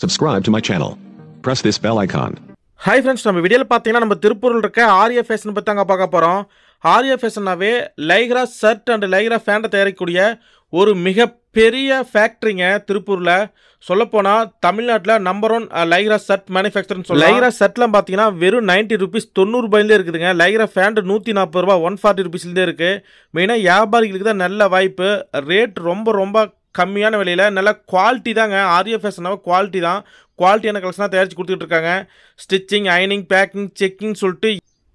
Subscribe to my channel. Press this bell icon. Hi friends நம்ம வீடியோவில் பார்த்தீங்கன்னா நம்ம திருப்பூரில் இருக்க ஆர்யா ஃபேஷன் பற்றி அங்கே பார்க்க போகிறோம் ஆர்யா ஃபேஷன்னாவே லைக்ரா ஷர்ட் அண்ட் லைக்ரா ஃபேண்ட்டை தயாரிக்கக்கூடிய ஒரு மிகப்பெரிய ஃபேக்ட்ரிங்க திருப்பூரில். சொல்லப்போனால் தமிழ்நாட்டில் நம்பர் ஒன் லைக்ரா ஷர்ட் மேனுஃபேக்சர்னு சொல்லலாம். லைக்ரா ஷர்ட்லாம் பார்த்தீங்கன்னா வெறும் நைன்ட்டி ருபீஸ் தொண்ணூறு ரூபாயிலே இருக்குதுங்க. லைக்ரா ஃபேண்ட் நூற்றி நாற்பது ரூபா ஒன் ஃபார்ட்டி ருபீஸ்லேருந்தே இருக்குது மெயினாக வியாபாரிகளுக்கு தான் நல்ல வாய்ப்பு. ரேட் ரொம்ப ரொம்ப கம்மியான விலையில் நல்ல குவாலிட்டி தாங்க. ஆர்யா ஃபேஷனாக குவாலிட்டி தான். குவாலிட்டியான கலெக்ஷனாக தயாரித்து கொடுத்துட்டு இருக்காங்க. ஸ்டிச்சிங் அயனிங் பேக்கிங் செக்கிங் சொல்லிட்டு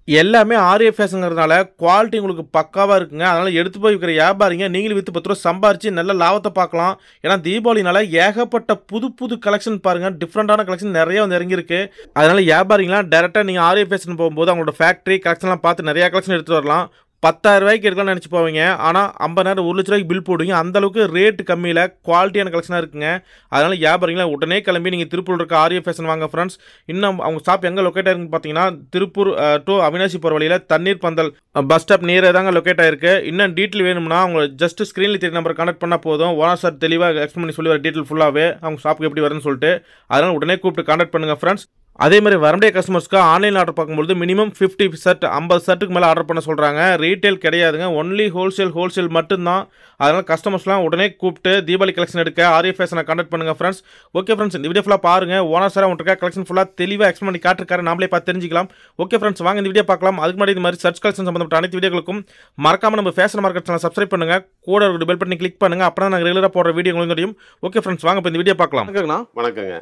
எல்லாமே ஆரிய ஃபேஷனுங்கிறதுனால குவாலிட்டி உங்களுக்கு பக்காவாக இருக்குங்க. அதனால் எடுத்து போய் விற்கிற வியாபாரிங்க நீங்களும் விற்று பத்து ரூபா சம்பாரித்து நல்ல லாபத்தை பார்க்கலாம். ஏன்னா தீபாவளினால ஏகப்பட்ட புது புது கலெக்ஷன் பாருங்கள் டிஃப்ரெண்ட்டான கலெக்ஷன் நிறைய வந்து இறங்கியிருக்கு. அதனால் வியாபாரிங்களாம் டேரெக்டாக நீங்கள் ஆரிய ஃபேஷன் போகும்போது அவங்களோட ஃபேக்ட்ரி கலெக்ஷன்லாம் பார்த்து நிறையா கலெக்ஷன் எடுத்துகிட்டு வரலாம். பத்தாயிரம் ரூபாய்க்கு எடுக்கலாம்னு நினச்சி போவீங்க ஆனால் ஐம்பதாயிரம் ஒரு லட்ச ரூபாய்க்கு பில் போடுவீங்க. அந்த அளவுக்கு ரேட் கம்மியில் குவாலிட்டியான கலெக்ஷனாக இருக்குங்க. அதனால் வியாபாரிங்களா உடனே கிளம்பி நீங்கள் திருப்பூர் இருக்க ஆரிய ஃபேஷன் வாங்க ஃப்ரெண்ட்ஸ் இன்னும் அவங்க ஷாப் எங்கே லொக்கேட் ஆயிருக்குன்னு பார்த்தீங்கன்னா திருப்பூர் டு அவினாசி போகிற வழியில் தண்ணீர் பந்தல் பஸ் ஸ்டாப் நேராக தாங்க லொக்கேட் ஆயிருக்கு. இன்னும் டீட்டெயில் வேணும்னா அவங்க ஜஸ்ட் ஸ்க்ரீனில் தெரிய நம்பர் கனெக்ட் பண்ணால் போதும். ஓனர் சார் தெளிவாக எக்ஸ்பிளைன் பண்ணி சொல்லி வர டீட்டெயில் ஃபுல்லாகவே அவங்க ஷாப்புக்கு எப்படி வரும்னு சொல்லிட்டு. அதனால் உடனே கூப்பிட்டு கான்டாக்ட் பண்ணுங்கள் ஃப்ரெண்ட்ஸ் அதே மாதிரி வரமுடிய கஸ்டமர்ஸ்க்கு ஆன்லைன் ஆர்டர் பார்க்கும்போது மினிமம் ஃபிஃப்டி ஷர்ட் ஐம்பது ஷர்ட்டுக்கு மேலே ஆர்டர் பண்ண சொல்கிறாங்க ரீட்டைல் கிடையாதுங்க. ஒன்லி ஹோல்சேல் ஹோல்சேல் மட்டும்தான். அதனால் கஸ்டமர்ஸ்லாம் உடனே கூப்பிட்டு தீபாவளி கலெக்ஷன் எடுக்க ஆரிய ஃபேஷனை கான்டாக்ட் பண்ணுங்கள் ஃப்ரெண்ட்ஸ் ஓகே ஃப்ரெண்ட்ஸ் இந்த வீடியோ ஃபுல்லாக பாருங்கள் ஓனர் சார் உங்கள்கிட்ட கலெக்ஷன் ஃபுல்லாக தெளிவாக எக்ஸ்பிளைன் பண்ணி காட்டிருக்காரு. நாமளே பார்த்து தெரிஞ்சிக்கலாம். ஓகே ஃப்ரெண்ட்ஸ் வாங்க இந்த வீடியோ பார்க்கலாம். அதுக்கு முன்னாடி இந்த மாதிரி சர்ச் கலெக்ஷன் சம்பந்தப்பட்ட அனைத்து வீடியோகளுக்கும் மறக்காம நம்ம ஃபேஷன் மார்க்கெட் சேனல் சப்ஸ்கிரைப் பண்ணுங்க. கூட ஒரு பெல் பண்ணி கிளிக் பண்ணுங்க. அப்போ தான் நாங்கள் ரெகுலராக போடுற வீடியோ உங்களுக்கு தெரியும். ஓகே ஃப்ரெண்ட்ஸ் வாங்க இப்போ இந்த வீடியோ பார்க்கலாம். வணக்கங்கண்ணா. வணக்கங்க.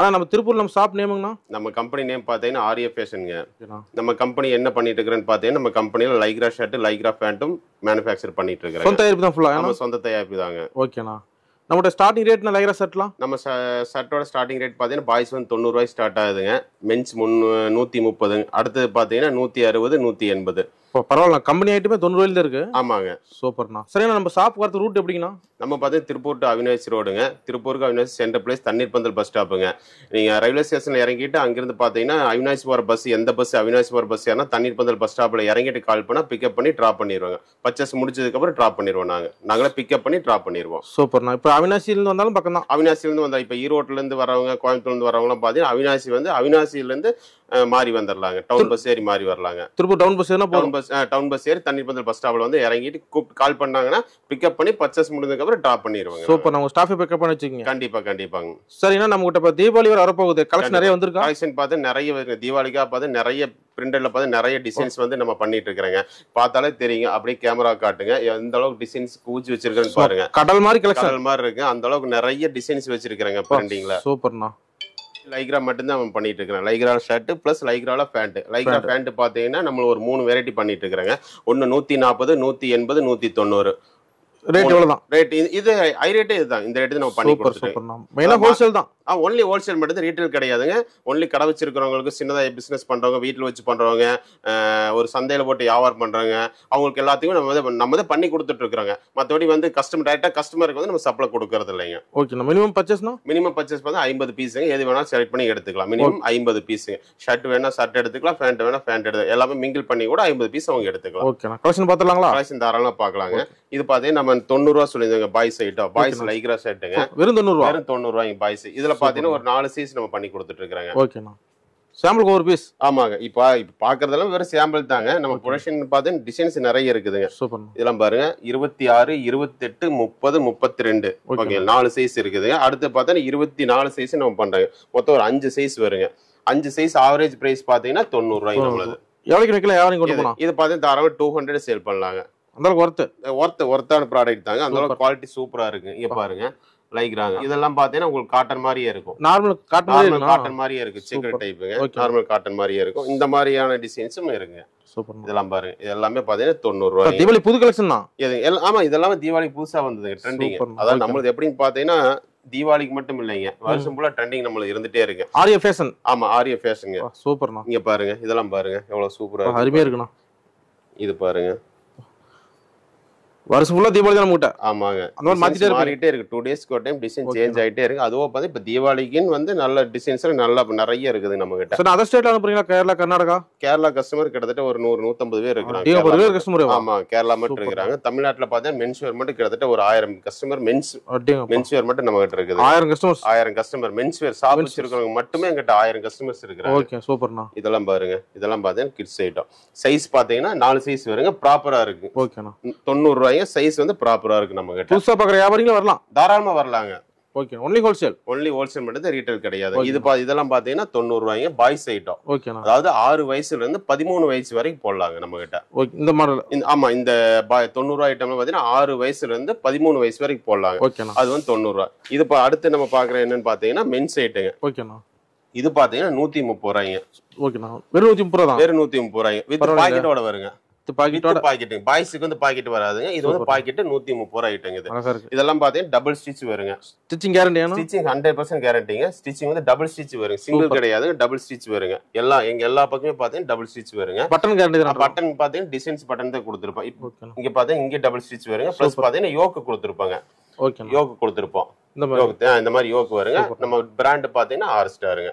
ஆனால் நம்ம திருப்பூர் நம்ம ஷாப் நேமுங்கண்ணா நம்ம கம்பெனி நேம் பார்த்தீங்கன்னா ஆர்ஏ ஃபேஷனுங்க நம்ம கம்பெனி என்ன பண்ணிட்டு இருக்கிறேன்னு பார்த்தீங்கன்னா நம்ம கம்பெனியில் லைக்ரா ஷர்ட் லைக்ரா பேண்ட்டும் மேனுஃபேக்சர் பண்ணிட்டு இருக்கிறோம் சொந்த தயாரிப்பு தான் ஃபுல்லாக நம்ம சொந்த தயாரிப்பு தாங்க. ஓகேண்ணா. நம்மகிட்ட ஸ்டார்டிங் ரேட்னா லைக்ரா ஷர்ட்லாம் நம்ம ஷர்ட்டோட ஸ்டார்டிங் ரேட் பார்த்தீங்கன்னா பாய்ஸ் வந்து தொண்ணூறுரூவாய் ஸ்டார்ட் ஆகுதுங்க. மென்ஸ் முன் நூற்றி முப்பதுங்க. அடுத்தது பார்த்தீங்கன்னா நூற்றி அறுபது நூற்றி எண்பது. இப்போ பரவாயில்ல. கம்பெனி ஐட்டமே தொண்ணூறு ரூபாயில இருக்கு. ஆமாங்க. சூப்பர்ண்ணா. சரிண்ணா நம்ம ஷாப் வரது ரூட் எப்படிங்கண்ணா? நம்ம பார்த்தீங்கன்னா திருப்பூர் டு அவினாசி ரோடுங்க. திருப்பூருக்கு அவினாசி சென்டர் பிளேஸ் தண்ணீர் பந்தல் பஸ் ஸ்டாப்புங்க நீங்கள் ரயில்வே ஸ்டேஷனில் இறங்கிட்டு அங்கிருந்து பார்த்தீங்கன்னா அவினாசி போகிற பஸ் எந்த பஸ் அவினாசி போகிற பஸ் ஏன்னா தண்ணீர் பந்தல் பஸ் ஸ்டாப்பில் இறங்கிட்டு கால் பண்ணால் பிக்கப் பண்ணி ட்ராப் பண்ணிடுவாங்க பர்ச்சேஸ் முடிச்சதுக்கப்புறம் ட்ராப் பண்ணிடுவோம் நாங்கள் நாங்களே பிக்கப் பண்ணி ட்ராப் பண்ணிடுவோம் சூப்பர்ண்ணா. இப்போ அவினாசியிலேருந்து வந்தாலும் பக்கம் தான் அவினாசிலேருந்து வந்தா இப்போ ஈரோட்டிலேருந்து வரவங்க கோயம்புத்தூர்லேருந்து வரவங்களாம் பார்த்தீங்கன்னா அவினாசி வந்து அவினாசியிலேருந்து மாறி வந்துடலாங்க டவுன் பஸ் ஏறி மாறி வரலாங்க. திருப்பூர் டவுன் பஸ் ஏறினா டவுன் பஸ் டவுன் பஸ் ஏறி தண்ணீர் பந்தல் பஸ் ஸ்டாப்பில் வந்து இறங்கிட்டு கூப்பிட்டு கால் பண்ணாங்கன்னா பிக்கப் பண்ணி பர்ச்சேஸ் முடிஞ்சதுக்கப்புறம் ட்ராப் பண்ணிடுவாங்க சூப்பர். நம்ம ஸ்டாஃபை பிக்கப் பண்ணி வச்சுக்கோங்க. கண்டிப்பா கண்டிப்பாங்க. சரிண்ணா நம்மகிட்ட இப்போ தீபாவளி வர வரப்போகுது. கலெக்ஷன் நிறைய வந்திருக்கா? கலெக்ஷன் பார்த்து நிறைய வருது தீபாவளிக்கா பார்த்து நிறைய பிரிண்டர்ல பார்த்து நிறைய டிசைன்ஸ் வந்து நம்ம பண்ணிட்டு இருக்கிறோங்க. பார்த்தாலே தெரியுங்க. அப்படியே கேமரா காட்டுங்க. எந்த அளவுக்கு டிசைன்ஸ் கூச்சி வச்சிருக்கேன்னு பாருங்க. கடல் மாதிரி கலெக்ஷன் மாதிரி இருக்கு. அந்த அளவுக்கு நிறைய டிசைன்ஸ் வச்சிருக்கிறேங்க பிரிண்டிங்ல சூப்பர்ண்ணா. லைக்ரா மட்டும்தான் நம்ம பண்ணிட்டு இருக்கிறோம் லைக்ரா ஷர்ட் பிளஸ் லைக்ரால பேண்ட் லைக்ரா பேண்ட் பாத்தீங்கன்னா நம்ம ஒரு மூணு வெரைட்டி பண்ணிட்டு இருக்கிறோங்க ஒன்னு நூத்தி நாற்பது நூத்தி எண்பது நூத்தி தொண்ணூறு. ரேட் எவ்வளோ தான் ரேட் இது ஹை ரேட்டே இதுதான். இந்த ரேட்டு நம்ம பண்ணி கொடுத்துருக்கோம் மெயினாக ஹோல்சேல் தான். ஒன்லி ஹோல்சேல் மட்டும் தான் ரீட்டைல் கிடையாதுங்க. ஒன்லி கடை வச்சிருக்கிறவங்களுக்கு சின்னதாக பிசினஸ் பண்றவங்க வீட்டில் வச்சு பண்றவங்க அஹ், ஒரு சந்தையில போட்டு வியாபாரம் பண்றாங்க அவங்களுக்கு எல்லாத்தையும் நம்ம வந்து நம்ம தான் பண்ணி கொடுத்துட்டு இருக்கிறோங்க. மற்றபடி வந்து கஸ்டமர் டேரக்டா கஸ்டமருக்கு வந்து நம்ம சப்ளை கொடுக்கறது இல்லைங்க. ஓகேண்ணா மினிமம் பர்ச்சேஸ்னா மினிமம் பர்ச்சேஸ் பார்த்தா ஐம்பது பீஸுங்க எது வேணா செலக்ட் பண்ணி எடுத்துக்கலாம். மினிமம் ஐம்பது பீஸுங்க ஷர்ட் வேணா ஷர்ட் எடுத்துக்கலாம். பேண்ட் வேணா பேண்ட் எடுத்து எல்லாமே மிங்கிள் பண்ணி கூட ஐம்பது பீஸ் அவங்க எடுத்துக்கலாம். ஓகேண்ணா கலெக்ஷன் பார்த்துலாங்களா கலெக்ஷன் தாராளமாக பார்க்கலாங்க. இது பார்த்தீங்கன்னா நம்ம தொண்ணூறுரூவா சொல்லியிருந்தாங்க பாய்ஸ் ஐட்டம் பாய்ஸ் லைக்ரா ஷர்ட்டுங்க வெறும் தொண்ணூறுரூவா வெறும் தொண்ணூறுவாய்ங்க பாய்ஸ் இதுல பாத்தீங்கன்னா ஒரு நாலு சைஸ் நம்ம பண்ணி கொடுத்துட்டு இருக்காங்க ஓகேண்ணா சாம்பிளுக்கு ஒரு பீஸ் ஆமாங்க. இப்போ இப்போ பாக்குறதெல்லாம் வெறும் சாம்பிள் தாங்க. நம்ம ப்ரொடக்ஷன் பார்த்து டிசைன்ஸ் நிறைய இருக்குதுங்க. சூப்பர்ண்ணா இதெல்லாம் பாருங்க. இருபத்தி ஆறு இருபத்தெட்டு முப்பது முப்பத்தி ரெண்டு. ஓகே நாலு சைஸ் இருக்குதுங்க அடுத்து பார்த்தா இருபத்தி நாலு சைஸ் நம்ம பண்றாங்க. மொத்தம் ஒரு அஞ்சு சைஸ் வருங்க. அஞ்சு சைஸ் ஆவரேஜ் பிரைஸ் பாத்தீங்கன்னா தொண்ணூறு ரூபாய் நம்மளது. எவ்வளோக்கு விற்கலாம் யாரையும் கொண்டு போனா? இது பார்த்தீங்கன்னா தாராளமாக டூ ஹண்ட்ரட் சேல் பண்ணலாங்க. அந்த அளவுக்கு ஒர்த்து ஒர்த் ஒர்த்தான ப்ராடக்ட் தாங்க. அந்த அளவுக்கு குவாலிட்டி சூப்பரா இருக்கு. இங்க பாருங்க. லைக்ராங்க இதெல்லாம் பார்த்தீங்கன்னா உங்களுக்கு காட்டன் மாதிரியே இருக்கும். நார்மல் காட்டன் நார்மல் காட்டன் மாதிரியே இருக்கு. Super. டைப்புங்க. நார்மல் காட்டன் மாதிரியே இருக்கும். இந்த மாதிரியான டிசைன்ஸும் இருக்குங்க சூப்பர் இதெல்லாம் பாருங்க. இது எல்லாமே பாத்தீங்கன்னா தொண்ணூறு ரூபாய் தீபாவளி புது கலெக்ஷன் தான். இது எல்லாம் ஆமா இதெல்லாமே தீபாவளி புதுசா வந்தது ட்ரெண்டிங். அதாவது. நம்மளது எப்படின்னு பாத்தீங்கன்னா தீபாவளிக்கு மட்டும் இல்லைங்க. வருஷம் ஃபுல்லா ட்ரெண்டிங் நம்மளுக்கு இருந்துட்டே இருக்கு. ஆரிய ஃபேஷன் ஆமா ஆரிய ஃபேஷனுங்க சூப்பர்ண்ணா இங்க பாருங்க. இதெல்லாம் பாருங்க. எவ்வளவு சூப்பரா அருமையா இருக்குண்ணா. இது பாருங்க. வருஷம் ஃபுல்லா தீபாவளி தான் நம்மகிட்ட ஆமாங்க. அந்த மாதிரி இருப்பீங்க. மாறிட்டே இருக்கு. டூ டேஸ்க்கு ஒரு டைம் டிசைன். சேஞ்ச் ஆயிட்டே இருக்கு. அதுவும் பார்த்து இப்போ தீபாவளிக்குன்னு வந்து நல்ல டிசைன்ஸ் நல்லா நிறைய இருக்குது நம்ம கிட்ட சார் அதர் ஸ்டேட்ல அனுப்புறீங்களா? கேரளா கர்நாடகா? கேரளா கஸ்டமர் கிட்டத்தட்ட ஒரு நூறு நூத்தம்பது பேர் இருக்கிறாங்க. கஸ்டமர் ஆமா கேரளா மட்டும். இருக்கிறாங்க. தமிழ்நாட்டுல பார்த்தீங்கன்னா மென்ஸ் வேர் மட்டும் கிட்டத்தட்ட ஒரு ஆயிரம் கஸ்டமர் மென்ஸ் அப்படிங்க மென்ஸ் வேர் மட்டும் நம்ம கிட்ட இருக்குது. ஆயிரம் கஸ்டமர்ஸ் ஆயிரம் கஸ்டமர் மென்ஸ் வேர் ஷாப். வச்சிருக்கிறவங்க மட்டுமே எங்கிட்ட ஆயிரம் கஸ்டமர்ஸ் இருக்கிறாங்க. ஓகே சூப்பர்ண்ணா. இதெல்லாம் பாருங்க. இதெல்லாம் பார்த்தீங்கன்னா கிட்ஸ் ஐட்டம் சைஸ் பார்த்தீங்கன்னா நாலு சைஸ் வருங்க. ப்ராப்பரா இருக்கு. ஓகேண்ணா தொண்ணூறு ரூபாய்ங்க சைஸ் வந்து ப்ராப்பரா இருக்கு நம்ம கிட்ட புதுசா பாக்குற வியாபாரிங்களும் வரலாம். தாராளமா வரலாங்க. Okay only wholesale only wholesale மட்டும் ரீட்டைல் கிடையாது. இது பா இதெல்லாம் பார்த்தீங்கன்னா தொண்ணூறு ரூபாய்ங்க பாய்ஸ் ஐட்டம் ஓகேண்ணா அதாவது ஆறு வயசுல இருந்து பதிமூணு வயசு வரைக்கும் போடலாங்க நம்ம கிட்ட ஓகே இந்த மாடல் இந்த ஆமா இந்த தொண்ணூறு ரூபாய் ஐட்டம்ல பார்த்தீங்கன்னா ஆறு வயசுல இருந்து பதிமூணு வயசு வரைக்கும் போடலாங்க. ஓகேண்ணா அது வந்து தொண்ணூறு ரூபாய். இது இப்போ அடுத்து நம்ம பாக்குற என்னன்னு பாத்தீங்கன்னா மென்ஸ் ஐட்டுங்க ஓகேண்ணா இது பாத்தீங்கன்னா நூத்தி முப்பது ரூபாய்ங்க. ஓகேண்ணா வெறும் நூத்தி முப்பது ரூபா தான். வெறும் நூத்தி முப்பது ரூபாய்ங்க. வித். பாக்கெட்டோட வருங்க. பாக்கெட்டோட வித் பாக்கெட் பாய்ஸுக்கு வந்து பாக்கெட் வராதுங்க. இது வந்து Super. பாக்கெட் நூத்தி முப்பது ரூபாய் ஐட்டங்க இது இதெல்லாம் பாத்தீங்கன்னா டபுள் ஸ்டிச் வருங்க. Stitching guarantee stitching hundred percent கேரண்டிங்க stitching வந்து டபுள் ஸ்டிச் வருங்க. சிங்கிள். கிடையாது டபுள் ஸ்டிச் வருங்க. எல்லா எங்க எல்லா பக்கமே பாத்தீங்கன்னா டபுள் ஸ்டிச் வருங்க. பட்டன் கேரண்டி பட்டன் பாத்தீங்கன்னா டிசைன்ஸ் பட்டன் தான் கொடுத்துருப்போம். இங்க பாத்தீங்கன்னா இங்க டபுள் ஸ்டிச் வருங்க. பிளஸ். பாத்தீங்கன்னா யோக்கு கொடுத்துருப்பாங்க. யோக்கு கொடுத்துருப்போம். இந்த மாதிரி. இந்த மாதிரி யோக்கு வருங்க. நம்ம பிராண்ட் பாத்தீங்கன்னா ஆர் ஸ்டாருங்க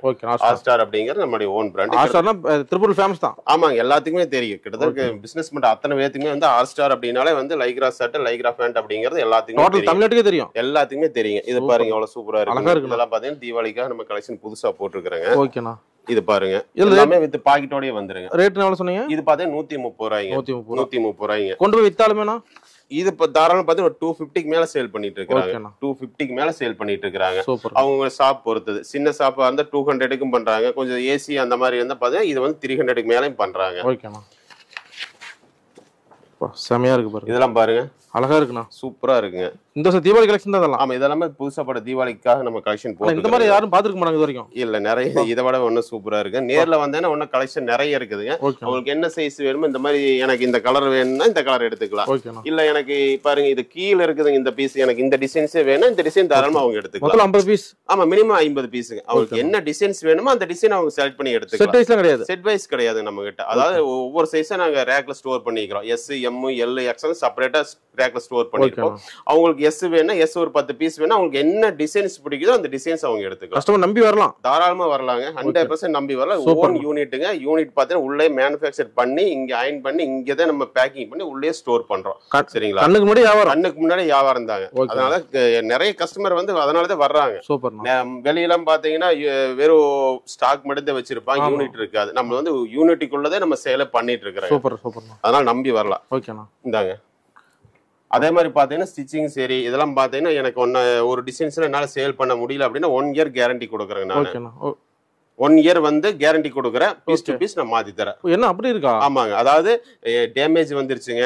ஆர் ஸ்டார் அப்படிங்கிறது நம்மளுடைய ஓன் பிராண்ட் ஆஸ்டார்னா திருப்பூர் ஃபேமஸ் தான். ஆமாங்க எல்லாத்துக்குமே தெரியும். கிட்டத்தட்ட பிசினஸ் பண்ற அத்தனை பேத்துக்குமே வந்து ஆர் ஸ்டார் அப்படின்னாலே வந்து லைக்ரா ஷர்ட் லைக்ரா பேண்ட் அப்படிங்கிறது எல்லாத்துக்குமே தமிழ்நாட்டுக்கே தெரியும். எல்லாத்துக்குமே தெரியும். இது. பாருங்க எவ்வளவு சூப்பரா இருக்கு. இதெல்லாம் பாத்தீங்கன்னா தீபாவளிக்காக நம்ம கலெக்ஷன் புதுசா போட்டிருக்கிறேங்க. ஓகேண்ணா. இது பாருங்க. எல்லாமே வித் பாக்கெட்டோடய வந்துருங்க. ரேட் எவ்வளவு சொன்னீங்க? இது பாத்தீங்கன்னா நூத்தி முப்பது ரூபாய்ங்க. நூத்தி முப்பது ரூபாய்ங்க. கொண்டு போய் வித்தாலுமேண்ணா? இது இப்ப தாராளம் பாத்தீங்கன்னா ஒரு டூ பிப்டிக்கு மேல சேல் பண்ணிட்டு இருக்காங்க டூ பிப்டிக்கு மேல சேல் பண்ணிட்டு இருக்காங்க அவங்க ஷாப் பொறுத்தது. சின்ன ஷாப்பா இருந்தா டூ ஹண்ட்ரடுக்கும் பண்றாங்க. கொஞ்சம் ஏசி அந்த மாதிரி இருந்தா பாத்தீங்கன்னா இது வந்து த்ரீ ஹண்ட்ரடுக்கு மேலேயும் பண்றாங்க. ஓகேண்ணா அப்பா, செமையா இருக்கு பாருங்க. இதெல்லாம் பாருங்க. அழகா இருக்குண்ணா. சூப்பரா இருக்குங்க. இந்த வருஷம் தீபாவளி கலெக்ஷன் தான் ஆமா இதெல்லாமே புதுசா பட தீபாவளிக்காக நம்ம கலெக்ஷன் ஆனா இந்த மாதிரி யாரும் பாத்துருக்க மாட்டாங்க இது வரைக்கும் இல்ல நிறைய இதை விட ஒன்னும் சூப்பரா இருக்கு. நேர்ல வந்தேன்னா ஒன்னும் கலெக்ஷன் நிறைய இருக்குதுங்க. உங்களுக்கு என்ன சைஸ் வேணுமோ இந்த மாதிரி எனக்கு இந்த கலர் வேணும்னா இந்த கலர் எடுத்துக்கலாம். இல்ல எனக்கு பாருங்க இது கீழ இருக்குதுங்க இந்த பீஸ் எனக்கு இந்த டிசைன்ஸே வேணும் இந்த டிசைன் தாராளமா அவங்க எடுத்துக்கலாம். ஐம்பது பீஸ் ஆமா மினிமம் ஐம்பது பீஸுங்க அவங்களுக்கு. என்ன டிசைன்ஸ் வேணுமோ அந்த டிசைன் அவங்க செலக்ட் பண்ணி செட் எடுத்துக்கலாம் வைஸ்லாம் கிடையாது. செட் வைஸ் கிடையாது நம்ம கிட்ட அதாவது ஒவ்வொரு சைஸா நாங்க ரேக்ல ஸ்டோர் பண்ணிக்கிறோம். எஸ் எம் எல் எக்ஸ்எல் செப்பரேட்டா ரேக்ல ஸ்டோர் ஓகேண்ணா. அவங்களுக்கு எஸ் வேணா எஸ் ஒரு பத்து பீஸ் வேணா அவங்களுக்கு என்ன டிசைன்ஸ் பிடிக்குதோ அந்த டிசைன்ஸ் அவங்க எடுத்துக்கலாம். கஸ்டமர் நம்பி வரலாம். தாராளமா வரலாங்க. ஹண்ட்ரட் பர்சன்ட் நம்பி வரலாம். ஓன் யூனிட்டுங்க யூனிட் பார்த்தீங்கன்னா உள்ளே மேனுஃபேக்சர் பண்ணி இங்க அயன் பண்ணி இங்க தான் நம்ம பேக்கிங் பண்ணி உள்ளே ஸ்டோர் பண்றோம். சரிங்களா? கண்ணுக்கு முன்னாடி வியாபாரம். கண்ணுக்கு முன்னாடி வியாபாரம் தாங்க. அதனால நிறைய கஸ்டமர் வந்து அதனால தான் வர்றாங்க. சூப்பர்ண்ணா நே- வெளியெல்லாம் பாத்தீங்கன்னா யு- வெறும் ஸ்டாக் மட்டும் தான் வச்சிருப்பாங்க. யூனிட் இருக்காது. நம்ம வந்து யூனிட்டுக்குள்ளதே நம்ம சேலை பண்ணிட்டு இருக்கிறோம். சூப்பர் சூப்பர்ண்ணா அதனால நம்பி வரலாம். ஓகேண்ணா இந்தாங்க. அதே மாதிரி பாத்தீங்கன்னா ஸ்டிச்சிங் சரி இதெல்லாம் பாத்தீங்கன்னா எனக்கு ஒன்று ஒரு டிசைன்ஸ்ல என்னால சேல் பண்ண முடியல அப்படின்னா ஒன் இயர் கேரண்டி கொடுக்குறேங்க நான். ஒன் இயர் வந்து கேரண்டி கொடுக்குறேன் பீஸ் டு. பீஸ் நான் மாத்தி தரேன். என்ன அப்படி இருக்கா? ஆமாங்க. அதாவது டேமேஜ் வந்துருச்சுங்க.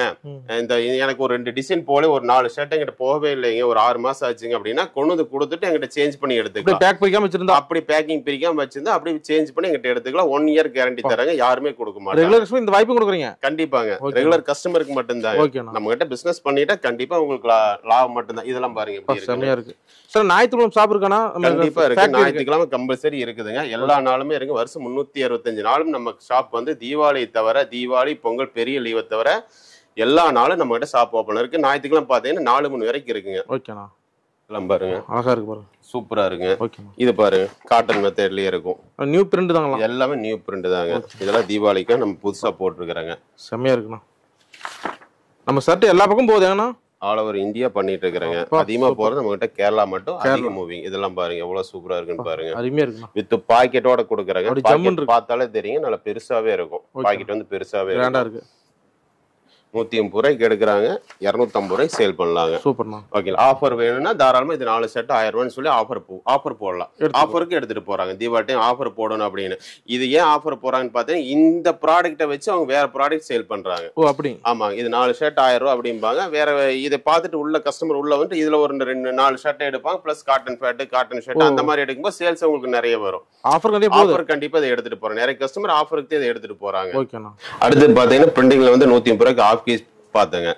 இந்த எனக்கு ஒரு ரெண்டு டிசைன் போல ஒரு நாலு ஷர்ட் எங்கிட்ட போகவே இல்லைங்க. ஒரு ஆறு மாசம் ஆச்சுங்க அப்படின்னா கொண்டு வந்து கொடுத்துட்டு எங்கிட்ட சேஞ்ச் பண்ணி எடுத்துக்கலாம். பேக் பிடிக்காம வச்சிருந்தா? அப்படி பேக்கிங் பிரிக்காம வச்சிருந்தா அப்படி சேஞ்ச் பண்ணி எங்கிட்ட எடுத்துக்கலாம். ஒன் இயர் கேரண்டி தராங்க. யாருமே கொடுக்க மாட்டாங்க. ரெகுலர் இந்த வாய்ப்பு கொடுக்குறீங்க? கண்டிப்பாங்க. ரெகுலர் கஸ்டமருக்கு ஓகேண்ணா நம்ம கிட்ட பிசினஸ் பண்ணிட்டா கண்டிப்பா உங்களுக்கு லாபம் மட்டும்தான். இதெல்லாம் பாருங்க இருக்கு. சார் ஞாயிற்றுக்கிழமை நம்ம கண்டிப்பா இருக்கு. ஞாயிற்றுக்கிழமை கம்பல்சரி இருக்குதுங்க. எல்லா நாளுமே இருக்கு வருஷம் முன்னூத்தி அறுபத்தஞ்சு நாளும் நம்ம ஷாப் வந்து தீபாவளி தவிர தீபாவளி பொங்கல் பெரிய லீவை தவிர எல்லா நாளும் நம்ம கிட்ட ஷாப் ஓப்பன் இருக்கு. ஞாயிற்றுக்கிழமை பாத்தீங்கன்னா நாலு மணி வரைக்கும் இருக்குங்க. ஓகேண்ணா எல்லாம் பாருங்க. அழகா இருக்கு பாருங்க. சூப்பரா இருக்குங்க. இது பாருங்க. காட்டன் மெத்தட்லயே இருக்கும். நியூ பிரிண்ட் தாங்களா எல்லாமே நியூ பிரிண்ட் தாங்க. இதெல்லாம் தீபாவளிக்கு நம்ம புதுசா போட்டிருக்கிறோங்க. செம்மையா இருக்குண்ணா. நம்ம ஷர்ட் எல்லா பக்கம் போகுது ஏங்கண்ணா ஆல் ஓவர் இந்தியா பண்ணிட்டு இருக்கிறாங்க அதிகமா. போறது நம்ம கிட்ட கேரளா மட்டும். அதிக. மூவிங் இதெல்லாம் பாருங்க எவ்வளவு சூப்பரா இருக்குன்னு பாருங்க. அருமையா இருக்குண்ணா வித் பாக்கெட்டோட கொடுக்குறாங்க. இருக்கு. பார்த்தாலே தெரியும் நல்லா பெருசாவே இருக்கும். பாக்கெட் வந்து பெருசாவே இருக்கும். இருக்கு. நூத்தி ஐம்பது ரூபாய்க்கு எடுக்கிறாங்க. இருநூத்தம்பது ரூபாய்க்கு சேல் பண்ணலாங்க. சூப்பர்ண்ணா ஓகே ஆஃபர் வேணும்னா தாராளமா இது நாலு செட் ஆயிரம் ரூபாய்னு சொல்லி ஆஃபர் போ ஆஃபர் போடலாம். ஆஃபருக்கு எடுத்துட்டு போறாங்க. தீபாவளி டைம் ஆஃபர் போடணும் அப்படின்னு. இது ஏன் ஆஃபர் போறாங்கன்னு பார்த்தீங்கன்னா இந்த ப்ராடக்ட்டை வச்சு அவங்க வேற ப்ராடக்ட் சேல் பண்றாங்க. ஓ அப்படி. ஆமாங்க. இது நாலு ஷர்ட் ஆயிரம் ரூபா அப்படிம்பாங்க. வேற இதை பார்த்துட்டு உள்ள கஸ்டமர் உள்ள வந்து இதுல ஒரு ரெண்டு நாலு ஷர்ட் எடுப்பாங்க. Plus cotton pant cotton shirt. அந்த மாதிரி எடுக்கும்போது சேல்ஸ் உங்களுக்கு நிறைய வரும். ஆஃபர் ஆஃபர் கண்டிப்பா இதை எடுத்துட்டு போறாங்க நிறைய கஸ்டமர் ஆஃபருக்கு இதை எடுத்துட்டு போறாங்க. ஓகேண்ணா அடுத்து பாத்தீங்கன்னா பிரிண்டிங்ல வந்து நூத்தி ஐம்பது ரூபாய்க்கு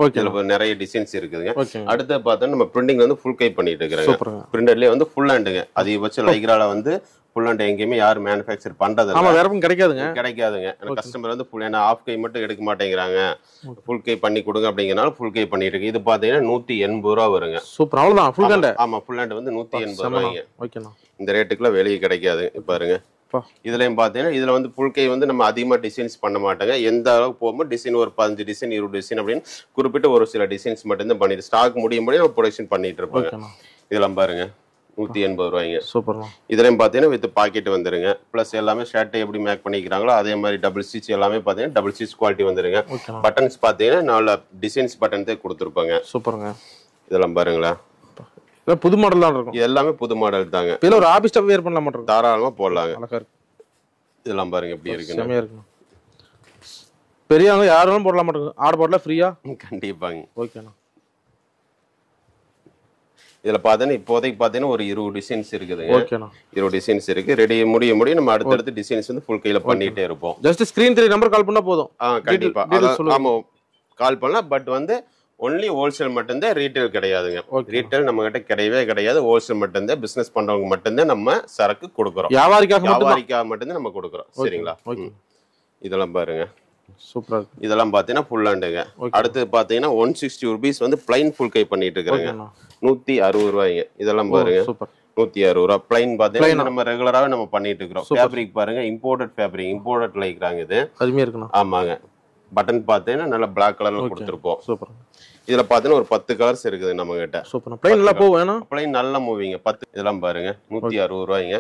Okay. இதுல இப்ப நிறைய டிசைன்ஸ் இருக்குதுங்க. அடுத்து பார்த்தோன்னா நம்ம பிரிண்டிங் வந்து ஃபுல் கை பண்ணிட்டு இருக்கிறாங்க பிரிண்டர்லயே வந்து ஃபுல் ஹேண்டுங்க அதிகபட்சம் லைக்ரால வந்து ஃபுல் அண்ட் எங்கேயுமே யாரும் மேனுஃபேக்சர் பண்றது ஆமா வேற கிடைக்காதுங்க. கிடைக்காதுங்க. கஸ்டமர் வந்து ஃபுல் ஏன்னா ஆஃப் கை மட்டும் எடுக்க மாட்டேங்கிறாங்க. ஃபுல் கை பண்ணி கொடுங்க அப்படிங்கறனால ஃபுல் கை பண்ணிட்டு இருக்கு இது பாத்தீங்கன்னா நூத்தி எண்பது ரூபா வருங்க. சூப்பர் அவ்வளவுதான் ஃபுல் கண்ட ஆமா ஃபுல் ஹேண்ட் வந்து நூத்தி எண்பது ரூபாய்ங்க. ஓகேண்ணா இந்த ரேட்டுக்குள்ள வெளியே கிடைக்காது பாருங்க. இதுலயும் பாத்தீங்கன்னா இதுல வந்து ஃபுல் கை வந்து நம்ம அதிகமா டிசைன்ஸ் பண்ண மாட்டாங்க. எந்த அளவுக்கு போகும்போது டிசைன் ஒரு பதினஞ்சு டிசைன் இருபது டிசைன் அப்படின்னு குறிப்பிட்ட ஒரு சில டிசைன்ஸ் மட்டும்தான் பண்ணிட்டு ஸ்டாக் முடியும் போது நம்ம ப்ரொடக்ஷன் பண்ணிட்டு இருப்பாங்க. இதெல்லாம் பாருங்க. நூத்தி எண்பது ரூபாய்ங்க. சூப்பர்ண்ணா இதுலயும் பாத்தீங்கன்னா வித் பாக்கெட் வந்துருங்க. பிளஸ் எல்லாமே ஷர்ட் எப்படி மேக் பண்ணிக்கிறாங்களோ அதே மாதிரி டபுள் ஸ்டிச் எல்லாமே பாத்தீங்கன்னா டபுள் ஸ்டிச் குவாலிட்டி வந்துருங்க. பட்டன்ஸ் பாத்தீங்கன்னா நாலு டிசைன்ஸ் பட்டன் தான் கொடுத்துருப்பாங்க. சூப்பருங்க. இதெல்லாம் பாருங்களேன். புது மாடல் தான் இருக்கும். எல்லாமே புது மாடல் தாங்க. இதில் ஒரு ஆபீஸ் ஸ்டாப் வேர் பண்ணலாம் மாட்டோம் தாராளமா போடலாங்க. அழகா இருக்கு இதெல்லாம் பாருங்க எப்படி இருக்குன்னு. செமையா இருக்குண்ணா பெரியவங்க யாரும் போடலாம் மாட்டோம் ஆர்டர் போடல ஃப்ரீயா கண்டிப்பாங்க. ஓகேண்ணா இதுல பாத்தீங்கன்னா இப்போதைக்கு பாத்தீங்கன்னா ஒரு இருபது டிசைன்ஸ் இருக்குதுங்க. ஓகேண்ணா இருபது டிசைன்ஸ் இருக்கு. ரெடி முடிய முடிய நம்ம அடுத்தடுத்து டிசைன்ஸ் வந்து ஃபுல் கையில பண்ணிட்டே இருப்போம். Just screen three number call பண்ணா போதும். ஆ கண்டிப்பா. கால் பண்ணலாம். பட் வந்து ஒன்லி ஹோல்சேல் மட்டும்தான் ரீட்டைல் கிடையாதுங்க. ரீட்டைல் நம்ம கிட்ட கிடையவே கிடையாது. ஹோல்சேல் மட்டும்தான் பிசினஸ் பண்றவங்க மட்டும்தான் நம்ம சரக்கு கொடுக்குறோம். வியாபாரிக்காக மட்டும்? வியாபாரிக்காக மட்டும்தான் நம்ம கொடுக்குறோம். சரிங்களா. இதெல்லாம் பாருங்க. சூப்பரா இதெல்லாம் பாத்தீங்கன்னா ஃபுல் ஹேண்டுங்க. அடுத்து பாத்தீங்கன்னா ஒன் சிக்ஸ்டி ருபீஸ் வந்து பிளைன் ஃபுல் கை பண்ணிட்டு இருக்கிறாங்க. நூத்தி அறுபது ரூபாய்ங்க. இதெல்லாம் பாருங்க. சூப்பர் நூத்தி அறுபது ரூபா. பிளைன் பாத்தீங்கன்னா? நம்ம ரெகுலராவே நம்ம பண்ணிட்டு இருக்கிறோம். ஃபேப்ரிக் பாருங்க இம்போர்ட்டட் ஃபேப்ரிக் இம்போர்ட்டட் லைக்கிறாங்க இது. அருமையா இருக்குண்ணா. ஆமாங்க. பட்டன் பார்த்தீங்கன்னா நல்ல பிளாக் கலர்ல Okay. கொடுத்துருப்போம். சூப்பர் இதுல பாத்தீங்கன்னா ஒரு பத்து கலர்ஸ் இருக்குது நம்ம கிட்ட சூப்பர் பிளைன் நல்லா வேணா பிளைன் நல்ல மூவிங்க பத்து இதெல்லாம் பாருங்க. நூத்தி அறுபது ரூபாய்ங்க.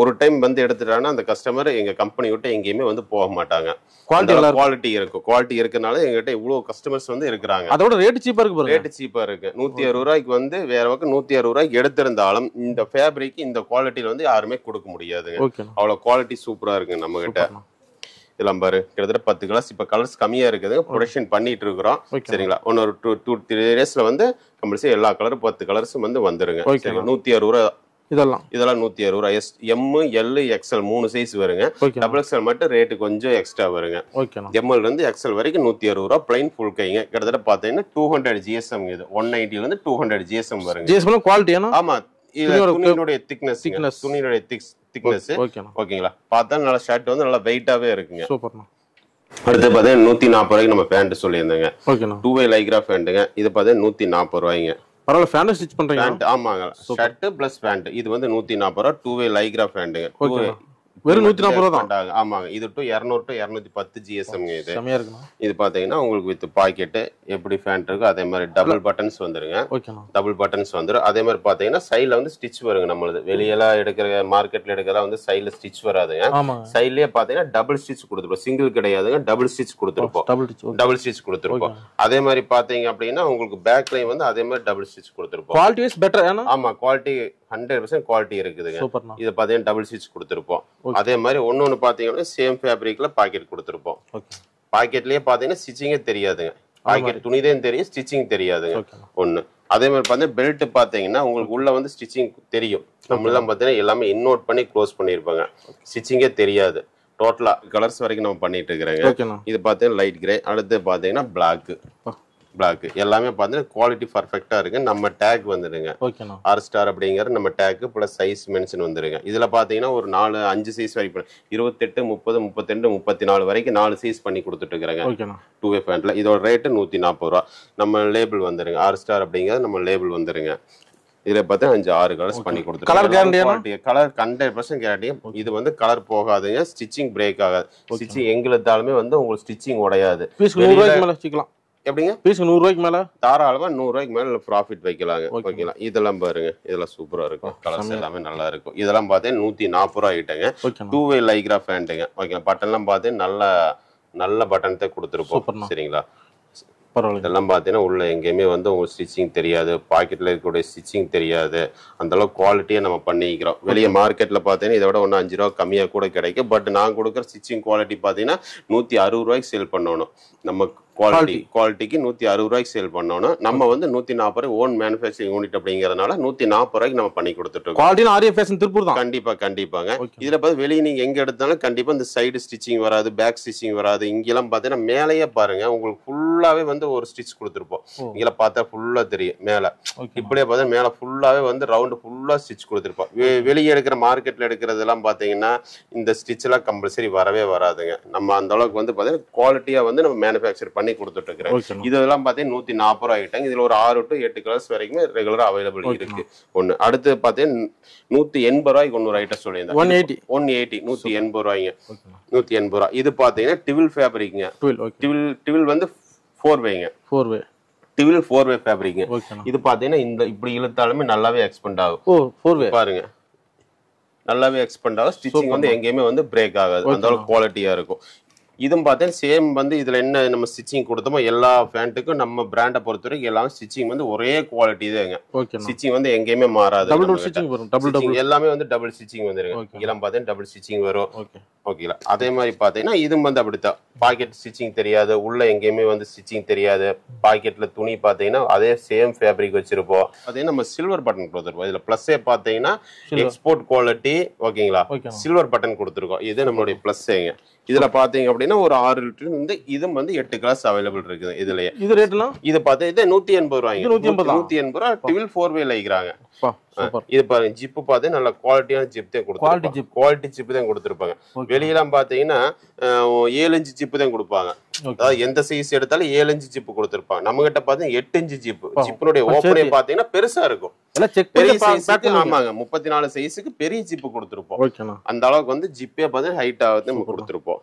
ஒரு டைம் வந்து எடுத்துட்டாங்கன்னா அந்த கஸ்டமர் எங்க கம்பெனி விட்டு எங்கேயுமே வந்து போக மாட்டாங்க. குவாலிட்டி குவாலிட்டி இருக்கும் குவாலிட்டி இருக்கனால எங்ககிட்ட இவ்வளவு கஸ்டமர்ஸ் வந்து இருக்கிறாங்க. அதோட ரேட் சீப்பா இருக்கு ரேட் சீப்பா இருக்கு. நூத்தி அறுபது ரூபாய்க்கு வந்து வேற பக்கம் நூத்தி அறுபது ரூபாய்க்கு எடுத்திருந்தாலும் இந்த ஃபேப்ரிக் இந்த குவாலிட்டியில வந்து யாருமே கொடுக்க முடியாதுங்க. அவ்வளவு குவாலிட்டி சூப்பரா இருக்கு நம்ம கிட்ட இதெல்லாம் பாரு. கிட்டத்தட்ட பத்து கலர்ஸ் இப்ப கலர்ஸ் கம்மியா இருக்குது. ப்ரொடக்ஷன் பண்ணிட்டு இருக்கிறோம். சரிங்களா? இன்னொரு டூ டூ த்ரீ டேஸ்ல வந்து கம்பல்சரி எல்லா கலரும் பத்து கலர்ஸும் வந்து வந்துருங்க. சரிங்களா? நூத்தி அறுபது ரூபா இதெல்லாம். இதெல்லாம் நூத்தி அறுபது ரூபா எஸ் எம் எல் எக்ஸ்எல் மூணு சைஸ் வருங்க. டபுள் எக்ஸ்எல் மட்டும் ரேட்டு கொஞ்சம் எக்ஸ்ட்ரா வருங்க. எம்எல் இருந்து எக்ஸ்எல் வரைக்கும் நூத்தி அறுபது ரூபா பிளைன் ஃபுல் கைங்க. கிட்டத்தட்ட பாத்தீங்கன்னா டூ ஹண்ட்ரட் ஜிஎஸ்எம் இது. ஒன் நைன்டில இருந்து டூ ஹண்ட்ரட் ஜிஎஸ்எம் வருங்க. ஜிஎஸ் பண்ண குவாலிட்டி ஆமா. இது துணியினுடைய திக்னஸ் thickness. துணியினுடைய திக்னஸ் ஓகேங்களா பார்த்தா நல்லா ஷர்ட் வந்து நல்லா வெயிட்டாவே இருக்குங்க. சூப்பர்ண்ணா அடுத்து பார்த்தீங்கன்னா நூத்தி நாற்பது ரூபாய்க்கு நம்ம பேண்ட் சொல்லியிருந்தேங்க. டூ வே லைக்ரா பேண்ட்டுங்க இது பார்த்தீங்கன்னா நூத்தி நாற்பது ரூபாய்ங்க. பரவாயில்ல ஃபேன் ஸ்டிச் பண்றீங்க பேண்ட் ஆமாங்க. ஷர்ட் பிளஸ் பேண்ட் இது வந்து நூத்தி நாற்பது ரூபா டூ வே லைக்ரா பேண்ட்டுங்க வெறும் நூத்தி நாற்பது ரூபா தான். ஆமாங்க. இது டு இரநூறு டு இரநூத்தி பத்து ஜிஎஸ்எம் இது. செமையா இருக்குண்ணா. இது பாத்தீங்கன்னா உங்களுக்கு வித் பாக்கெட்டு எப்படி பேண்ட் இருக்கோ அதே மாதிரி டபுள் பட்டன்ஸ் வந்துருங்க. டபுள் பட்டன்ஸ் வந்துரும். அதே மாதிரி பாத்தீங்கன்னா சைடுல வந்து ஸ்டிச் வருங்க நம்மளுது. வெளியெல்லாம் எடுக்கிற மார்க்கெட்ல எடுக்கிறதா வந்து சைடுல ஸ்டிச் வராதுங்க. சைட்லயே பாத்தீங்கன்னா டபுள் ஸ்டிச் கொடுத்துருப்போம். சிங்கிள் கிடையாதுங்க டபுள் ஸ்டிச் கொடுத்துருப்போம். டபுள் டபுள் ஸ்டிச் கொடுத்துருப்போம். அதே மாதிரி பாத்தீங்க அப்படின்னா உங்களுக்கு பேக்லையும் வந்து அதே மாதிரி டபுள் ஸ்டிச் கொடுத்துருப்போம். குவாலிட்டி வைஸ் பெட்டர் ஆமா குவாலிட்டி ஹண்ட்ரட் பர்சன்ட் குவாலிட்டி இருக்குதுங்க. இது பாத்தீங்கன்னா டபுள் ஸ்டிச் கொடுத்துருப்போம். அதே மாதிரி ஒன்னொன்னு பாத்தீங்கன்னா சேம் ஃபேப்ரிக்ல பாக்கெட் கொடுத்துருப்போம். பாக்கெட்லயே பாத்தீங்கன்னா ஸ்டிச்சிங்கே தெரியாதுங்க. பாக்கெட் துணிதான் தெரியும் ஸ்டிச்சிங் தெரியாதுங்க. ஒண்ணு. அதே மாதிரி பாத்தீங்கன்னா பெல்ட் பாத்தீங்கன்னா உங்களுக்கு உள்ள வந்து ஸ்டிச்சிங் தெரியும். நம்மளாம் பாத்தீங்கன்னா எல்லாமே இன்னோட் பண்ணி க்ளோஸ் பண்ணிருப்பாங்க ஸ்டிச்சிங்கே தெரியாது. டோட்டலா கலர்ஸ் வரைக்கும் நம்ம பண்ணிட்டு இருக்கிறேங்க. இது பார்த்தீங்கன்னா லைட் கிரே அடுத்து பார்த்தீங்கன்னா பிளாக் பிளாக் எல்லாமே பார்த்தீங்கன்னா குவாலிட்டி பர்ஃபெக்டா இருக்கு. நம்ம டேக் வந்துடுங்க ஆர் ஸ்டார் அப்படிங்கிற நம்ம டேக் ப்ளஸ் சைஸ் மென்ஷன் வந்துருங்க. இதுல பாத்தீங்கன்னா ஒரு நாலு அஞ்சு சைஸ் வரைக்கும் இருபத்தெட்டு முப்பது முப்பத்தெண்டு முப்பத்தி நாலு வரைக்கும் நாலு சைஸ் பண்ணி கொடுத்துட்டு இருக்கிறாங்க டூ வே பேண்ட்ல இதோட ரேட்டு நூத்தி நாற்பது ரூபா. நம்ம லேபிள் வந்துருங்க. ஆர் ஸ்டார் அப்படிங்கிறது நம்ம லேபிள் வந்துருங்க. இதுல பார்த்தா அஞ்சு ஆறு கலர்ஸ் பண்ணி guarantee ஆனா? கொடுத்துருக்கோம் கலர் ஹண்ட்ரட் பர்சன்ட் கேரண்டி இது வந்து கலர் போகாதுங்க. ஸ்டிச்சிங் பிரேக் ஆகாது. ஸ்டிச்சிங் எங்க எடுத்தாலுமே வந்து உங்களுக்கு ஸ்டிச்சிங் உடையாது. எப்படிங்க? பீஸ்க்கு நூறு ரூபாய்க்கு மேல? தாராளமா நூறு ரூபாய்க்கு மேல ப்ராஃபிட் வைக்கலாங்க. ஓகேங்களா? இதெல்லாம் பாருங்க. இதெல்லாம் சூப்பரா இருக்கும். கலர்ஸ் எல்லாமே நல்லா இருக்கும். இதெல்லாம் பார்த்தேன் நூத்தி நாற்பது ரூபா ஆயிட்டங்க ஓகேண்ணா டூ வே லைக்ரா பேண்ட்டுங்க ஓகேங்களா? பட்டன்லாம் பார்த்தேன் நல்ல நல்ல பட்டன் தான் கொடுத்துருப்போம். சரிங்களா? பரவாயில்ல இதெல்லாம் பார்த்தீங்கன்னா உள்ள எங்கேயுமே வந்து உங்களுக்கு ஸ்டிச்சிங் தெரியாது. பாக்கெட்ல இருக்கக்கூடிய ஸ்டிச்சிங் தெரியாது. அந்த அளவுக்கு குவாலிட்டியை நம்ம பண்ணிக்கிறோம். வெளியே மார்க்கெட்ல பார்த்தீங்கன்னா இதை விட ஒன்று அஞ்சு ரூபா கம்மியாக கூட கிடைக்கும். பட் நான் கொடுக்குற ஸ்டிச்சிங் குவாலிட்டி பார்த்தீங்கன்னா நூற்றி அறுபது ரூபாய்க்கு சேல் பண்ணணும். நம்ம குவாலிட்டி குவாலிட்டிக்கு நூத்தி அறுபது ரூபாய்க்கு சேல் பண்ணோம்னா நம்ம வந்து நூத்தி நாற்பது ரூபாய் ஓன் மேனுஃபேக்சரிங் யூனிட் அப்படிங்கறதுனால நூத்தி நாற்பது ரூபாய்க்கு நம்ம பண்ணி கொடுத்துட்டு இருக்கோம் குவாலிட்டினா ஆரிய ஃபேஷன் திருப்பூர் தான். கண்டிப்பா கண்டிப்பாங்க. இதுல பார்த்து வெளியே நீங்க எங்க எடுத்தாலும் கண்டிப்பா இந்த சைடு ஸ்டிச்சிங் வராது பேக் ஸ்டிச்சிங் வராது இங்கெல்லாம் பாத்தீங்கன்னா மேலேயே பாருங்க உங்களுக்கு ஃபுல்லாவே வந்து ஒரு ஸ்டிச் கொடுத்துருப்போம். இங்கெல்லாம் பார்த்தா ஃபுல்லா தெரியும் மேல. இப்படியே பார்த்தா மேல ஃபுல்லாவே வந்து ரவுண்டு ஃபுல்லா ஸ்டிச் கொடுத்துருப்போம். வெளியே எடுக்கிற மார்க்கெட்ல எடுக்கிறதெல்லாம் பாத்தீங்கன்னா இந்த ஸ்டிச் எல்லாம் கம்பல்சரி வரவே வராதுங்க. நம்ம அந்த அளவுக்கு வந்து பாத்தீங்கன்னா குவாலிட்டியா வந்து நம்ம மேனுஃபேக்சர் பண்ணி கொடுத்துட்டு இருக்கிறோம் ஓகேண்ணா இதெல்லாம் பார்த்தீங்கன்னா நூத்தி நாற்பது ரூபாய் ஐட்டம் இதுல ஒரு ஆறு டு எட்டு கலர்ஸ் வரைக்கும் ரெகுலரா அவைலபிள் இருக்கு. ஒண்ணு. அடுத்து பார்த்தீங்கன்னா நூத்தி எண்பது ரூபாய்க்கு ஒன்னொரு ஐட்டம் சொல்லியிருந்தேன். ஒன் எயிட்டி ஒன் எயிட்டி நூத்தி எண்பது ரூபாய்ங்க. நூத்தி எண்பது ரூபா இது பாத்தீங்கன்னா டிவில் ஃபேப்ரிக்ங்க டுவெல் டிவில் வந்து ஃபோர் வேங்க ஃபோர் வே டிவில் ஃபோர் வே ஃபேப்ரிக்ங்க இது பாத்தீங்கன்னா இந்த இப்படி இழுத்தாலுமே நல்லாவே எக்ஸ்பெண்ட் ஆகும். ஓ ஃபோர் வே பாருங்க. நல்லாவே எக்ஸ்பெண்ட் ஆகும். ஸ்டிச்சிங் வந்து எங்கேயுமே வந்து பிரேக் ஆகாது. அந்த அளவுக்கு குவாலிட்டியா இருக்கும். இதுவும் பார்த்தீங்கன்னா சேம் வந்து இதுல என்ன நம்ம ஸ்டிச்சிங் கொடுத்தோமோ எல்லா பேண்ட்டுக்கும் நம்ம பிராண்டை பொறுத்த வரைக்கும் எல்லாம் ஸ்டிச்சிங் வந்து ஒரே குவாலிட்டி தாங்க ஸ்டிச்சிங் வந்து எங்கேயுமே மாறாது. எல்லாமே வந்து டபுள் ஸ்டிச்சிங் வந்துருங்க. இதெல்லாம் பார்த்தீங்கன்னா டபுள் ஸ்டிச்சிங் வரும். ஓகே ஓகேங்களா அதே மாதிரி பார்த்தீங்கன்னா இதுவும் வந்து அப்படித்தான் பாக்கெட் ஸ்டிச்சிங் தெரியாது உள்ள எங்கேயுமே வந்து ஸ்டிச்சிங் தெரியாது. பாக்கெட்ல துணி பார்த்தீங்கன்னா அதே சேம் ஃபேப்ரிக் வச்சிருப்போம். அதே நம்ம சில்வர் பட்டன் கொடுத்துருப்போம். இதுல ப்ளஸ்ஸே பார்த்தீங்கன்னா எக்ஸ்போர்ட் குவாலிட்டி ஓகேங்களா சில்வர் பட்டன் கொடுத்துருக்கோம். இது நம்மளுடைய ப்ளஸ்ஸேங்க இதுல பாத்தீங்க அப்படின்னா ஒரு ஆறு லிட்டர் இருந்து இதுவும் வந்து எட்டு கிளாஸ் அவைலபிள் இருக்குது இதுலயே. இது ரேட்னா இது பார்த்தா இது நூத்தி எண்பது இது 180 ரூபாய்ங்க தான். நூத்தி எண்பது ரூபா டிவில் ஃபோர் பா சூப்பர் இது பாருங்க ஜிப்பு பார்த்து நல்ல குவாலிட்டியான ஜிப் தான் கொடுத்துருப்பாங்க. Zip. குவாலிட்டி ஜிப் தான் கொடுத்துருப்பாங்க. வெளியெல்லாம் பாத்தீங்கன்னா அஹ், ஏழு இன்ச்சு ஜிப்பு தான் கொடுப்பாங்க. அதாவது எந்த சைஸ் எடுத்தாலும் ஏழு இன்ச்சு ஜிப்பு கொடுத்துருப்பாங்க. நம்ம கிட்ட பாத்தீங்கன்னா எட்டு இன்ச்சு ஜிப்பு. ஜிப்பினுடைய ஓப்பனே சரி. பாத்தீங்கன்னா பெருசா இருக்கும். பெரிய சைஸுக்கு ஆமாங்க முப்பத்தி நாலு சைஸுக்கு பெரிய ஜிப்பு கொடுத்துருப்போம். அந்த அளவுக்கு வந்து ஜிப்பே பார்த்து ஹைட் ஆகுது நம்ம கொடுத்துருப்போம்.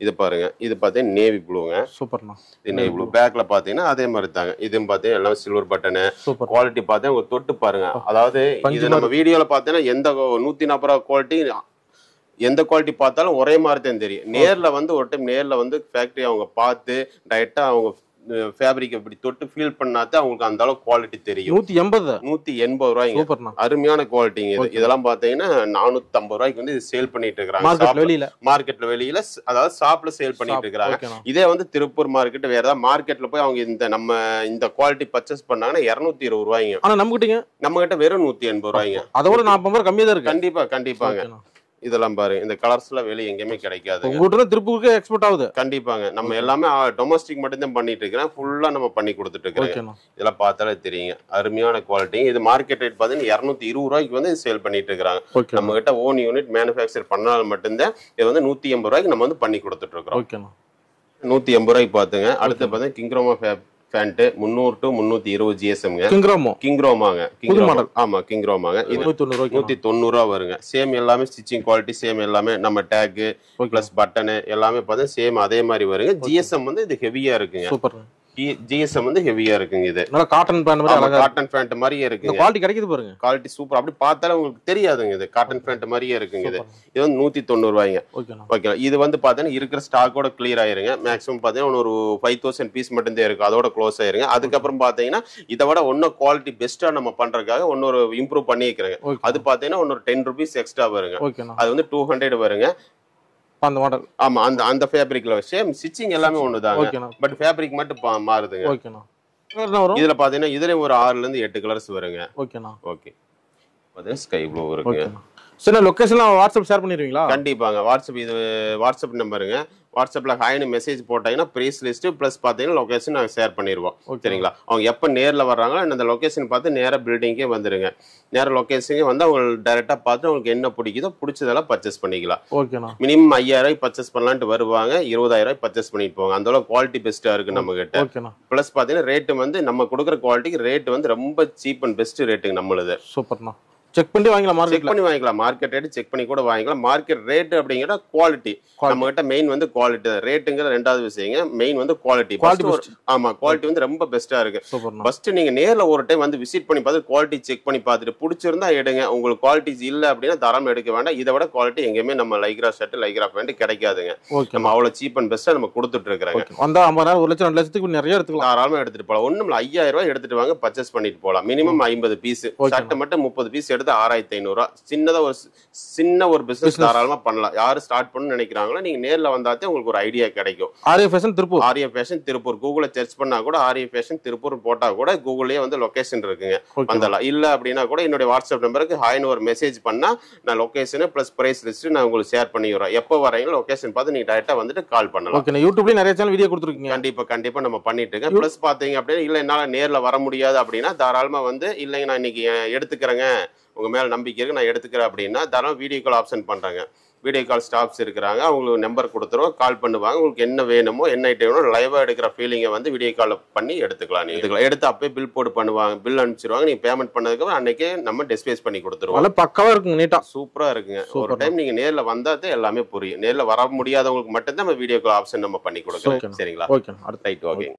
இது பாருங்க இது பார்த்தீங்கன்னா நேவி ப்ளூங்க சூப்பர்ண்ணா. இது நேவி ப்ளூ பேக்ல பாத்தீங்கன்னா அதே மாதிரி தாங்க. இதுவும் பார்த்தீங்கன்னா எல்லாம் சில்வர் பட்டனு குவாலிட்டி பார்த்தா ஒரு தொட்டு பாருங்க. அதாவது இது நம்ம வீடியோல பார்த்தீங்கன்னா எந்த நூத்தி நாற்பது ரூபா குவாலிட்டி எந்த குவாலிட்டி பார்த்தாலும் ஒரே மாதிரி தான் தெரியும். நேர்ல வந்து ஒரு டைம் நேர்ல வந்து ஃபேக்டரி அவங்க பார்த்து டைரக்டா அவங்க ஃபேப்ரிக் இப்படி தொட்டு ஃபீல் பண்ணாதான் அவங்களுக்கு அந்த அளவுக்கு குவாலிட்டி தெரியும். நூத்தி எண்பது. நூத்தி எண்பது ரூபாய்ங்க. அருமையான குவாலிட்டிங்க இது. இதெல்லாம் பாத்தீங்கன்னா நானூத்தி ஐம்பது ரூபாய்க்கு வந்து இது சேல் பண்ணிட்டு இருக்காங்க வெளியில. மார்க்கெட்ல வெளியில அதாவது ஷாப்ல சேல் பண்ணிட்டு இருக்காங்க இதே வந்து திருப்பூர் மார்க்கெட் வேற ஏதாவது மார்க்கெட்ல போய் அவங்க இந்த நம்ம இந்த குவாலிட்டி பர்ச்சேஸ் பண்ணாங்கன்னா இருநூத்தி இருபது ரூபாய்ங்க. ஆனா நம்ம கிட்டங்க நம்ம கிட்ட வெறும் நூத்தி எண்பது ரூபாய்ங்க. அதோட நாற்பது ரூபாய் கம்மியா தான் இருக்கு. கண்டிப்பா கண்டிப்பாங்க. இதெல்லாம் பாருங்க இந்த கலர்ஸ் எல்லாம் வெளியே எங்கேயுமே கிடைக்காதுங்க. உங்க கிட்ட திருப்பூருக்கு எக்ஸ்போர்ட் ஆகுது. கண்டிப்பாங்க. நம்ம எல்லாமே டொமஸ்டிக் மட்டும் தான் பண்ணிட்டு இருக்கிறேன். ஃபுல்லா நம்ம பண்ணி கொடுத்துட்டு இருக்கிறோம் இதெல்லாம் பார்த்தாலே தெரியுங்க. அருமையான குவாலிட்டி இது மார்க்கெட் ரேட் பார்த்தீங்கன்னா இரநூத்தி இருபது ரூபாய்க்கு வந்து சேல் பண்ணிட்டு இருக்காங்க ஓகே நம்ம கிட்ட ஓன் யூனிட் மேனுஃபேக்சர் பண்ணால் மட்டும்தான் இது வந்து நூத்தி எண்பது ரூபாய்க்கு நம்ம வந்து பண்ணி கொடுத்துட்டு இருக்கிறோம். நூத்தி எண்பது ரூபாய்க்கு பாத்துங்க. அடுத்து பார்த்தீங்கன்னா கிங்ரோமா ஃபேண்ட் முந்நூறு டு முந்நூத்தி இருபது ஜிஎஸ்எம்ங்க கிங்ராமோ கிங்ரோமாங்க புது கிங்ரோமா model. ஆமா கிங்ரோமாங்க இது நூத்தி தொண்ணூறு ரூபாய்க்கு நூத்தி தொண்ணூறு ரூபா வருங்க. சேம் எல்லாமே ஸ்டிச்சிங் குவாலிட்டி சேம் எல்லாமே நம்ம டேக் ஓகே பிளஸ் பட்டனு எல்லாமே பார்த்தா சேம் அதே மாதிரி வருங்க. ஜிஎஸ்எம் வந்து இது ஹெவியா இருக்குங்க. சூப்பர் ஜிஎஸ்எம் வந்து ஹெவியா இருக்குங்க இது. நல்லா காட்டன் பேண்ட் மாதிரி இருக்கு. காட்டன் பேண்ட் மாதிரியே இருக்குங்க. குவாலிட்டி கிடைக்குது பாருங்க. குவாலிட்டி சூப்பர் அப்படி பார்த்தாலே உங்களுக்கு தெரியாதுங்க இது. காட்டன் பேண்ட் மாதிரியே இருக்குங்க இது. இது வந்து நூத்தி தொண்ணூறு ரூபாய்ங்க ஓகே இது வந்து பார்த்தீங்கன்னா இருக்கிற ஸ்டாக்கோட கிளியர் ஆயிருங்க. மேக்ஸிமம் பார்த்தீங்கன்னா ஒரு ஃபைவ் தௌசண்ட் பீஸ் மட்டும்தான் இருக்கு அதோட க்ளோஸ் ஆயிருங்க. அதுக்கப்புறம் பார்த்தீங்கன்னா இதை விட இன்னும் குவாலிட்டி பெஸ்ட்டாக நம்ம பண்றதுக்காக இன்னொரு இம்ப்ரூவ் பண்ணிக்கிறேங்க. அது பார்த்தீங்கன்னா இன்னொரு டென் ருபீஸ் எக்ஸ்ட்ரா வருங்க. அது வந்து டூ ஹண்ட்ரட் வருங்க. அந்த மாடல் ஆமா அந்த அந்த ஃபேப்ரிக்ல சேம் ஸ்டிச்சிங் எல்லாமே ஓகேண்ணா பட் ஃபேப்ரிக் மட்டும் மாறுதுங்க. ஓகேண்ணா இதுல பாத்தீங்கன்னா இதுல ஒரு ஆறுல இருந்து எட்டு கலர்ஸ் வருங்க. ஓகேண்ணா ஓகே பாத்தீங்கன்னா ஸ்கை ப்ளூ இருக்குங்க சரி லொகேஷன்லாம் வாட்ஸ்அப் ஷேர் பண்ணிடுவீங்களா? கண்டிப்பாங்க. வாட்ஸ்அப் இது வாட்ஸ்அப் நம்பருங்க. வாட்ஸ்அப்ல ஹாய்னு மெசேஜ் போட்டாங்கன்னா ப்ரைஸ் லிஸ்ட் ப்ளஸ் பார்த்தீங்கன்னா லொகேஷன் நாங்கள் ஷேர் பண்ணிடுவோம். சரிங்களா? அவங்க எப்போ நேரில் வர்றாங்களோ அந்த லொகேஷன் பார்த்து நேராக பில்டிங்கே வந்துருங்க. நேராக லொகேஷனுக்கு வந்து அவங்க டைரெக்டாக பார்த்து அவங்களுக்கு என்ன பிடிக்குதோ பிடிச்சதெல்லாம் பர்ச்சேஸ் பண்ணிக்கலாம். ஓகேண்ணா மினிமம் ஐயாயிரம் பர்ச்சேஸ் பண்ணலான்ட்டு வருவாங்க. இருபதாயிரம் பர்ச்சேஸ் பண்ணிட்டு போவாங்க. அந்த அளவுக்கு குவாலிட்டி பெஸ்ட்டாக இருக்கு நம்ம கிட்ட ஓகேண்ணா ப்ளஸ் பார்த்தீங்கன்னா ரேட்டு வந்து நம்ம கொடுக்குற குவாலிட்டிக்கு ரேட் வந்து ரொம்ப சீப் அண்ட் பெஸ்ட் ரேட்டுங்க நம்மளுது. சூப்பர்ண்ணா செக் பண்ணி வாங்கலாம் செக் மார்க்கெட்ல பண்ணி வாங்கிக்கலாம். மார்க்கெட் ரேட் செக் பண்ணி கூட வாங்கிக்கலாம். மார்க்கெட் ரேட் அப்படிங்கிற குவாலிட்டி நம்ம கிட்ட மெயின் வந்து குவாலிட்டி ரேட்டுங்கிற ரெண்டாவது விஷயங்க மெயின் வந்து குவாலிட்டி Quality ஆமா குவாலிட்டி வந்து ரொம்ப பெஸ்டா இருக்கு. ஃபர்ஸ்ட் நீங்க நேர்ல ஒரு டைம் வந்து விசிட் பண்ணி பார்த்து குவாலிட்டி செக் பண்ணி பார்த்துட்டு பிடிச்சிருந்தா எடுங்க. உங்களுக்கு குவாலிட்டிஸ் இல்ல அப்படின்னா தரம் எடுக்க வேண்டாம். இதை விட குவாலிட்டி எங்கேயுமே நம்ம லைக்ரா ஷர்ட் லைக்ரா பேண்ட் கிடைக்காதுங்க. நம்ம அவ்வளவு சீப் அண்ட் பெஸ்டா நம்ம கொடுத்துட்டு இருக்கிறாங்க. வந்தா ஐம்பதாயிரம் ஒரு லட்சம் ரெண்டு லட்சத்துக்கு நிறைய எடுத்துக்கலாம். தாராளமா எடுத்துட்டு போகலாம் இல்ல. ஐயாயிரம் ரூபாய் எடுத்துட்டு வாங்க. பர்ச்சேஸ் பண்ணிட்டு போகலாம் மினிமம் ஐம்பது பீஸ். சட்டை மட்டும் முப்பது பீஸ் எடுத்து கிட்டத்தட்ட ஆறாயிரத்தி ஐநூறுரூவா சின்னதாக ஒரு சின்ன ஒரு பிஸ்னஸ் Business. தாராளமாக பண்ணலாம். யார் ஸ்டார்ட் பண்ணணும்னு நினைக்கிறாங்களோ நீங்கள் நேரில் வந்தாத்தே உங்களுக்கு ஒரு ஐடியா கிடைக்கும். RA fashion Tiruppur Arya fashion Tiruppur கூகுளில் சர்ச் பண்ணா கூட ஆர்யா ஃபேஷன் திருப்பூர் போட்டா கூட கூகுள்லயே வந்து லொகேஷன் இருக்குங்க. ஓகே வந்துடலாம். இல்ல அப்படின்னா கூட என்னுடைய வாட்ஸ்அப் நம்பருக்கு ஹாய்னு ஒரு மெசேஜ் பண்ணா நான் லொகேஷன் ப்ளஸ் பிரைஸ் லிஸ்ட் நான் உங்களுக்கு ஷேர் பண்ணி விடுறேன். எப்போ வரீங்களோ லொகேஷன் பார்த்து நீங்க டைரக்டா வந்துட்டு கால் பண்ணலாம். ஓகே யூடியூப்லயும் நிறைய சேனல் வீடியோ கொடுத்துருக்கீங்க. கண்டிப்பா கண்டிப்பா நம்ம பண்ணிட்டு இருக்கேன். ப்ளஸ் பாத்தீங்க அப்படின்னா இல்ல என்னால நேர்ல வர முடியாது அப்படின்னா தாராளமா வந்து இல்லைங்க நான் இன்னைக்கு எடுத்துக்கிறேங்க. உங்க மேல நம்பிக்கை இருக்கு நான் எடுத்துக்கிறேன் அப்படின்னா தாராளம் வீடியோ கால் ஆப்ஷன் பண்றாங்க. வீடியோ கால் ஸ்டாஃப்ஸ் இருக்கிறாங்க அவங்களுக்கு நம்பர் கொடுத்துருவோம் கால் பண்ணுவாங்க. உங்களுக்கு என்ன வேணுமோ என்ன ஐட்டம் வேணும் லைவா எடுக்கிற ஃபீலிங்கை வந்து வீடியோ கால் பண்ணி எடுத்துக்கலாம் நீங்க. எடுத்துக்கலாம். எடுத்து அப்பயே பில் போட்டு பண்ணுவாங்க பில் அனுப்பிச்சிருவாங்க. நீங்க பேமெண்ட் பண்ணதுக்கு அப்புறம் அன்னைக்கே நம்ம டிஸ்பேஸ் பண்ணி கொடுத்துருவோம். நல்லா பக்காவா இருக்குங்க நீட்டா சூப்பரா இருக்குங்க. ஒரு Super. டைம் நீங்க நேர்ல வந்தாதான் எல்லாமே புரியும். நேர்ல வர முடியாதவங்களுக்கு மட்டும்தான் நம்ம வீடியோ கால் ஆப்ஷன் நம்ம பண்ணி. கொடுக்குறோம் சரிங்களா? ஓகே அடுத்து. Right okay